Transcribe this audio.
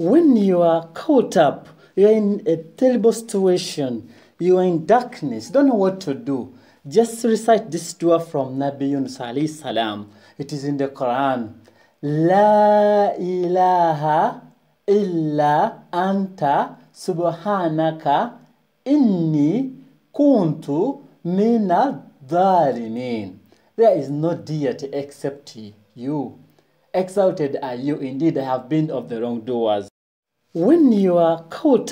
When you are caught up, you are in a terrible situation, you are in darkness, don't know what to do. Just recite this dua from Nabi Yunus alayhi salam. It is in the Quran. La ilaha illa anta subhanaka inni kuntu mina dhalimin. There is no deity except you. Exalted are you, indeed have been of the wrongdoers. When you are caught